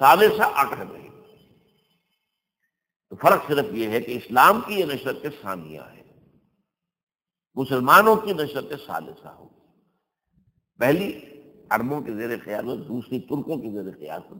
ثالثہ اٹھ گئی تو فرق صرف یہ ہے کہ اسلام کی یہ نشرت ثانیہ ہے۔ مسلمانوں کی نشرت ثالثہ ہوگی پہلی عربوں کے زیر قیادت دوسری ترکوں کے زیر قیادت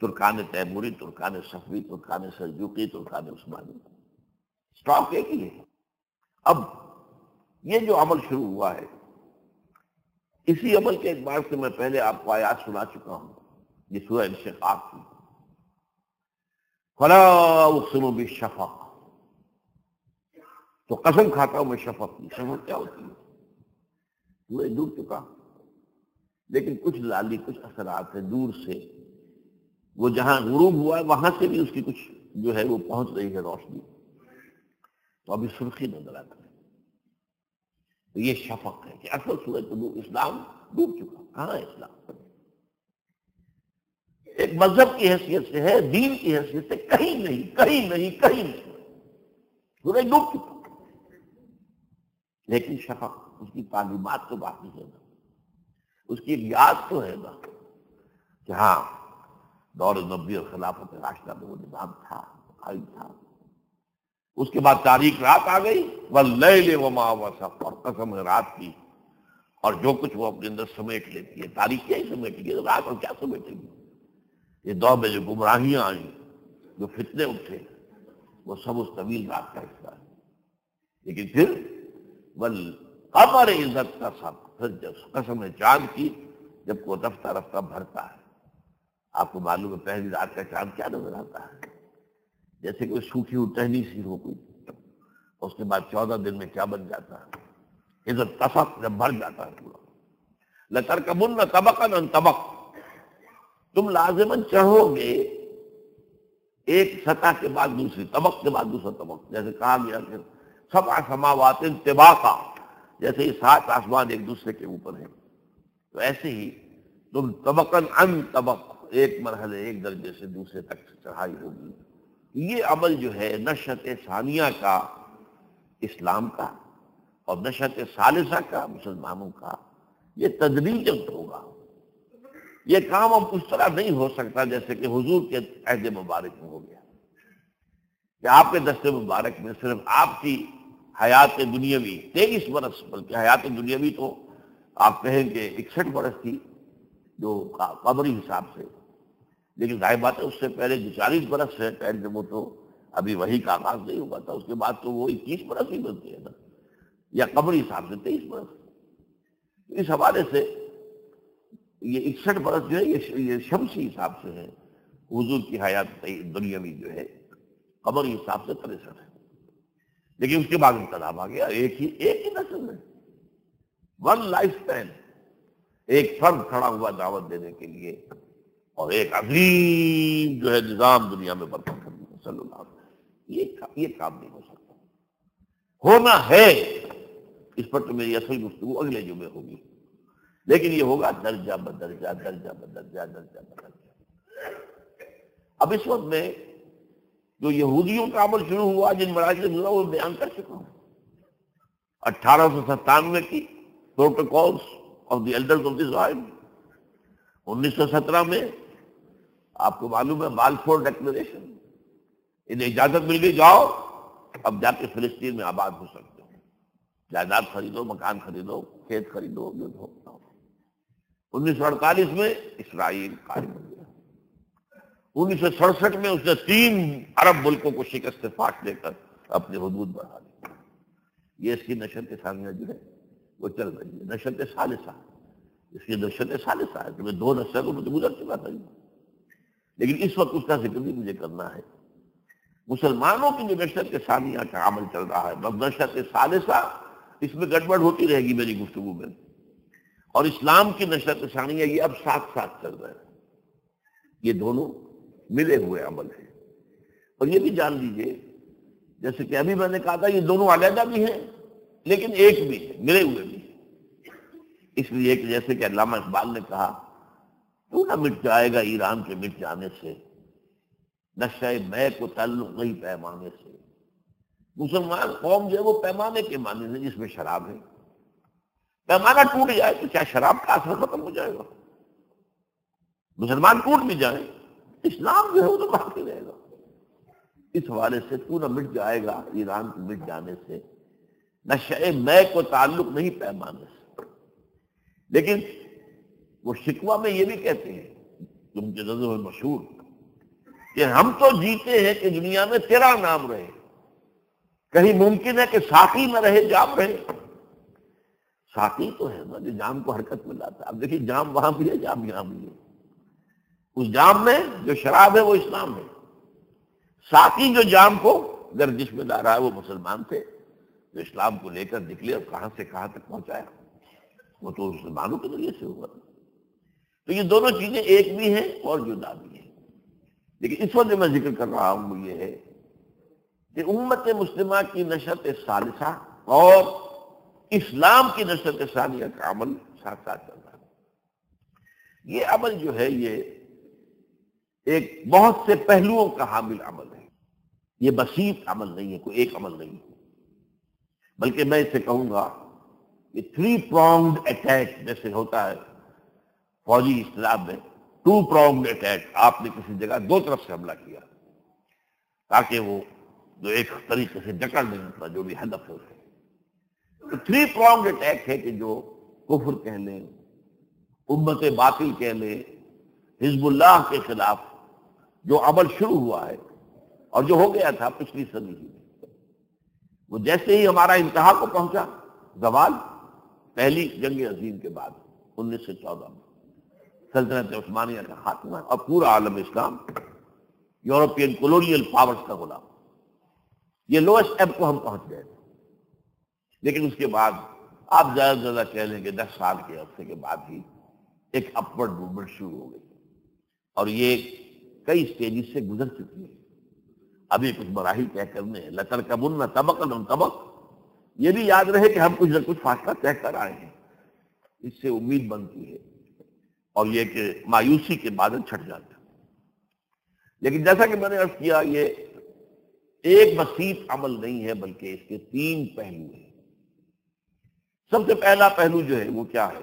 ترکان تیموری، ترکان صفوی، ترکان سلجوقی، ترکان عثمانی۔ اسٹاک ایک ہی ہے۔ اب یہ جو عمل شروع ہوا ہے، اسی عمل کے اعتبار سے میں پہلے آپ کو آیات سنا چکا ہوں۔ یہ سورہ انشقاق کی۔ فلا اقسم بالشفق۔ تو قسم کھاتا ہوں میں شفق کی۔ شفق کیا ہوتی ہے؟ سورج ڈوب چکا۔ لیکن کچھ لالی، کچھ اثرات ہیں دور سے۔ وہ جہاں غروب ہوا ہے، وہاں سے بھی اس کی کچھ جو ہے وہ پہنچ رہی ہے روشنی۔ تو ابھی سرخی نظر آتا ہے۔ تو یہ شفق ہے کہ اصل سورج تو اسلام ڈوب چکا۔ کہاں ہے اسلام؟ ایک مذہب کی حیثیت سے ہے، دین کی حیثیت سے کہیں نہیں کہیں نہیں کہیں نہیں۔ سورج ڈوب چکا لیکن شفق اس کی تعلیمات تو باقی ہے نا اس کی ایک یاد تو ہے نا کہ ہاں دور نبی اور خلافت راشدہ میں وہ نظام تھا تھا۔ اس کے بعد تاریخ رات آ گئی۔ وہ لے لے وہ ماں اور قسم رات کی۔ اور جو کچھ وہ اپنے اندر سمیٹ لیتی ہے، تاریخ کیا ہی سمیٹ گی، رات اور کیا سمیٹے گی؟ یہ دور میں جو گمراہیاں آئیں، جو فتنے اٹھے، وہ سب اس طویل رات کا حصہ ہے۔ لیکن پھر بل قمر عزت کا سب پھر جب قسم چاند کی، جب کو رفتہ رفتہ بھرتا ہے۔ آپ کو معلوم ہے پہلی رات کا چاند کیا نظر آتا ہے؟ جیسے کوئی سوکھی ہوئی ٹہنی سی ہو کوئی، اس کے بعد چودہ دن میں کیا بن جاتا ہے؟ عزت تفق جب بھر جاتا ہے پورا۔ لتر کا من طبق طبق۔ تم لازمن چڑھو گے ایک سطح کے بعد دوسری، طبق کے بعد دوسرا طبق۔ جیسے کہا گیا کہ سب سماوات طباقہ جیسے یہ سات آسمان ایک دوسرے کے اوپر ہیں۔ تو ایسے ہی تم طبقن ان طبق، ایک مرحلے، ایک درجے سے دوسرے تک چڑھائی ہوگی۔ یہ عمل جو ہے نشت ثانیہ کا، اسلام کا، اور نشت ثالثہ کا، مسلمانوں کا، یہ تدریجن ہوگا۔ یہ کام اب اس طرح نہیں ہو سکتا جیسے کہ حضور کے عہد مبارک میں ہو گیا۔ کہ آپ کے دست مبارک میں صرف آپ کی حیات دنیاوی، تیئیس برس، بلکہ حیات دنیاوی تو آپ کہیں کہ اکسٹھ برس تھی جو قبری حساب سے۔ لیکن ظاہر بات ہے اس سے پہلے جو چالیس برس ہے، پہلے جب وہ تو ابھی وہی کا آغاز نہیں ہوا تھا، اس کے بعد تو وہ اکیس برس ہی بنتے ہیں نا۔ یا قبری حساب سے تیئیس برس۔ اس حوالے سے یہ اکسٹھ برس جو ہے یہ شمسی حساب سے ہے۔ حضور کی حیات دنیاوی جو ہے قبری حساب سے تریسٹھ ہے لیکن اس کے بعد انقلاب آ گیا ایک ہی ایک ہی نسل میں۔ ون لائف اسپین ایک فرد کھڑا ہوا دعوت دینے کے لیے اور ایک عظیم جو ہے نظام دنیا میں برپا کر دیا۔ صلی اللہ علیہ یہ, یہ کام نہیں ہو سکتا۔ ہونا ہے۔ اس پر تو میری اصل گفتگو اگلے جمعے ہوگی۔ لیکن یہ ہوگا درجہ بدرجہ درجہ بدرجہ درجہ بدرجہ۔ اب اس وقت میں جو یہودیوں کا عمل شروع ہوا، جن مراحل سے وہ بیان کر چکا ہوں۔ اٹھارہ سو ستانوے کی protocols of the elders of دس انیس سو سترہ میں آپ کو معلوم ہے، بالفور ڈیکلریشن انہیں اجازت مل گئی، جاؤ، اب جا کے فلسطین میں آباد ہو سکتے ہو۔ جائیداد خریدو، مکان خریدو، کھیت خریدو جو ہو انیس سو اڑتالیس میں اسرائیل قائم ہو گیا۔ انیس سو سڑسٹھ میں اس نے تین عرب ملکوں کو شکست فاٹ دے کر اپنے حدود بڑھا دیا یہ اس کی نشر کے جو ہے، وہ چل رہی ہے۔ نشر کے اس کی نشر سال سال میں دو نشر کو مجھے گزر چکا تھا۔ لیکن اس وقت اس کا ذکر بھی مجھے کرنا ہے۔ مسلمانوں کی جو نشرت ثانیہ کا عمل چل رہا ہے بس نشرت ثالثہ اس میں گڑبڑ ہوتی رہے گی میری گفتگو میں۔ اور اسلام کی نشرت ثانیہ یہ اب ساتھ ساتھ چل رہے ہیں۔ یہ دونوں ملے ہوئے عمل ہیں۔ اور یہ بھی جان لیجیے، جیسے کہ ابھی میں نے کہا تھا، یہ دونوں علیحدہ بھی ہیں، لیکن ایک بھی ہے ملے ہوئے بھی اس لیے کہ جیسے کہ علامہ اقبال نے کہا تو نہ مٹ جائے گا ایران کے مٹ جانے سے؟ نشہ میں کو تعلق نہیں پیمانے سے۔ مسلمان قوم جو ہے، وہ پیمانے کے معنی سے جس میں شراب ہے۔ پیمانہ ٹوٹ جائے تو کیا شراب کا اثر ختم ہو جائے گا؟ مسلمان ٹوٹ بھی جائیں اسلام جو ہے وہ تو باقی رہے گا۔ اس حوالے سے پورا مٹ جائے گا، ایران کے مٹ جانے سے۔ نشے میں کو تعلق نہیں پیمانے سے۔ لیکن وہ شکوہ میں یہ بھی کہتے ہیں، تم کے نظر میں مشہور، کہ ہم تو جیتے ہیں کہ دنیا میں تیرا نام رہے۔ کہیں ممکن ہے کہ ساقی میں رہے جام رہے۔ ساقی تو ہے نا، جو جام کو حرکت میں لاتا ہے۔ اب دیکھیے، جام وہاں بھی ہے، جام یہاں بھی ہے۔ اس جام میں جو شراب ہے، وہ اسلام ہے۔ ساقی جو جام کو اگر جس میں لا رہا ہے، وہ مسلمان تھے۔ جو اسلام کو لے کر نکلے، اور کہاں سے کہاں تک پہنچایا، وہ تو مسلمانوں کے ذریعے سے ہوا۔ تو یہ دونوں چیزیں ایک بھی ہیں اور جدا بھی ہیں۔ لیکن اس وقت میں ذکر کر رہا ہوں، وہ یہ ہے کہ امت مسلمہ کی نشت ثالثہ اور اسلام کی نشت ثانیہ کا عمل ساتھ ساتھ چل رہا ہے۔ یہ عمل جو ہے، یہ ایک بہت سے پہلوؤں کا حامل عمل ہے۔ یہ بسیط عمل نہیں ہے، کوئی ایک عمل نہیں ہے۔ بلکہ میں اسے کہوں گا کہ تھری پرونگڈ اٹیک جیسے ہوتا ہے، فوجی اسلام میں ٹو پرونگڈ اٹیک آپ نے کسی جگہ دو طرف سے حملہ کیا تاکہ وہ جو ایک طریقے سے جکڑ نہیں تھا جو بھی ہدف ہے اسے تھری پرونگڈ اٹیک ہے کہ جو کفر کہہ لیں امت باطل کہہ لیں حزب اللہ کے خلاف جو عمل شروع ہوا ہے اور جو ہو گیا تھا پچھلی صدی میں۔ وہ جیسے ہی ہمارا انتہا کو پہنچا، زوال، پہلی جنگ عظیم کے بعد، انیس سو چودہ میں۔ سلطنت عثمانیہ کا خاتمہ اور پورا عالم اسلام، یورپین کولونیل پاورز کا غلام۔ یہ لوئسٹ ایپ کو ہم پہنچ گئے۔ تھے لیکن اس کے بعد آپ زیادہ سے زیادہ کہہ لیں کہ دس سال کے عرصے کے بعد ہی ایک اپورڈ موومنٹ شروع ہو گئی۔ اور یہ کئی سٹیجز سے گزر چکی ہے۔ ابھی کچھ مراحل طے کرنے ہیں۔ لطر کا بن طبق طبق۔ یہ بھی یاد رہے کہ ہم کچھ نہ کچھ فاصلہ طے کر آئے ہیں۔ اس سے امید بنتی ہے۔ اور یہ کہ مایوسی کے بادل چھٹ جاتے ہیں۔ لیکن جیسا کہ میں نے عرض کیا، یہ ایک بسیط عمل نہیں ہے، بلکہ اس کے تین پہلو ہیں۔ سب سے پہلا پہلو جو ہے وہ کیا ہے؟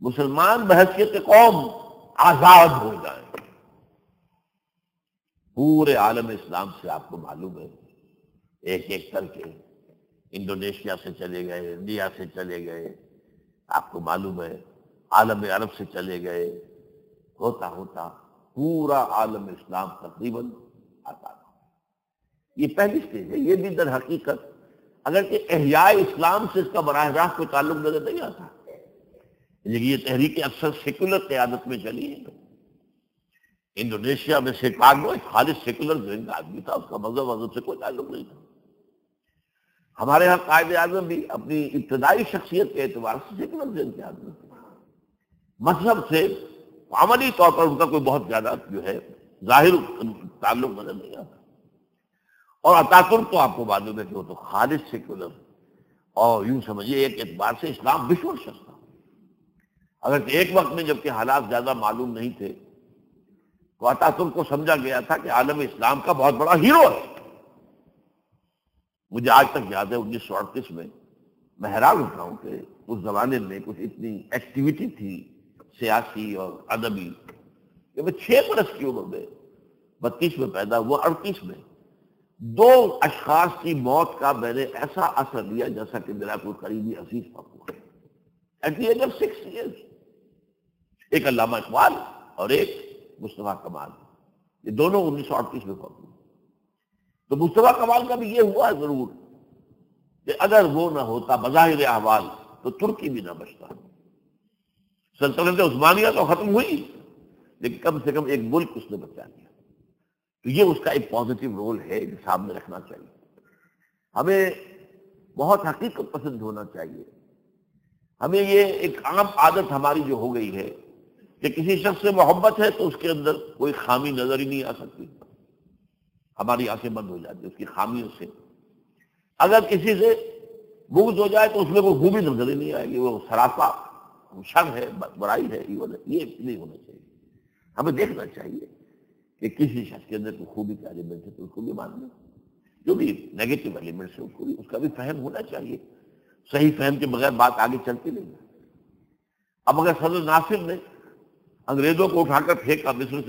مسلمان بحثیت قوم آزاد ہو جائیں پورے عالم اسلام سے آپ کو معلوم ہے، ایک ایک کر کے انڈونیشیا سے چلے گئے، انڈیا سے چلے گئے۔ آپ کو معلوم ہے، عالم عرب سے چلے گئے۔ ہوتا ہوتا پورا عالم اسلام تقریباً آتا تھا یہ پہلی سٹیج ہے، یہ بھی در حقیقت اگرچہ احیاء اسلام سے اس کا براہ راست کوئی تعلق نظر نہیں آتا۔ لیکن یہ تحریک اکثر سیکولر قیادت میں چلی ہے۔ انڈونیشیا میں سیکاگو ایک خالص سیکولر ذہن کا آدمی تھا، اس کا مذہب مذہب سے کوئی تعلق نہیں تھا۔ ہمارے یہاں قائد اعظم بھی اپنی ابتدائی شخصیت کے اعتبار سے سیکولر ذہن کے آدمی تھے۔ مذہب سے عملی طور پر ان کا کوئی بہت زیادہ جو ہے، ظاہر تعلق نظر نہیں آتا۔ اور اتاتر تو آپ کو معلوم ہے کہ وہ تو خالص سیکولر اور یوں سمجھیے، ایک اعتبار سے اسلام بشور شخص تھا۔ اگر ایک وقت میں جبکہ حالات زیادہ معلوم نہیں تھے، تو اتاتر کو سمجھا گیا تھا کہ عالم اسلام کا بہت بڑا ہیرو ہے۔ مجھے آج تک یاد ہے، انیس سو اڑتیس میں میں حیران ہوتا ہوں کہ اس زمانے میں کچھ اتنی ایکٹیویٹی تھی، سیاسی اور ادبی، کہ میں چھ برس کی عمر میں بتیس میں پیدا ہوا، اڑتیس میں۔ دو اشخاص کی موت کا میں نے ایسا اثر لیا جیسا کہ میرا کوئی قریبی عزیز پاپو ہے۔ At the age of six years ایک علامہ اقبال اور ایک مصطفیٰ کمال۔ یہ دونوں انیس سو اڑتیس میں پہنچے تو مصطفیٰ کمال کا بھی یہ ہوا ہے ضرور کہ اگر وہ نہ ہوتا بظاہر احوال تو ترکی بھی نہ بچتا۔ سلطنت عثمانیہ تو ختم ہوئی، لیکن کم سے کم ایک ملک اس نے بچا دیا تو یہ اس کا ایک پازیٹیو رول ہے جو سامنے رکھنا چاہیے۔ ہمیں بہت حقیقت پسند ہونا چاہیے۔ ہمیں یہ ایک عام عادت ہماری جو ہو گئی ہے کہ کسی شخص سے محبت ہے تو اس کے اندر کوئی خامی نظر ہی نہیں آ سکتی۔ ہماری آنکھیں بند ہو جاتی اس کی خامیوں سے۔ اگر کسی سے بغض ہو جائے تو اس میں کوئی خوبی نظر ہی نہیں آئے گی۔ وہ سراپا شر ہے برائی ہے، یہ نہیں ہونا چاہیے۔ ہمیں دیکھنا چاہیے۔ کہ کسی شخص کے اندر کوئی خوبی کا ایلیمنٹ ہے تو اس کو بھی مان لیں جو بھی نیگیٹو ایلیمنٹس ہیں اس کو بھی اس کا بھی فہم ہونا چاہیے صحیح فہم کے بغیر بات آگے چلتی نہیں اب اگر صدر ناصر نے انگریزوں کو اٹھا کر پھینکا مصر سے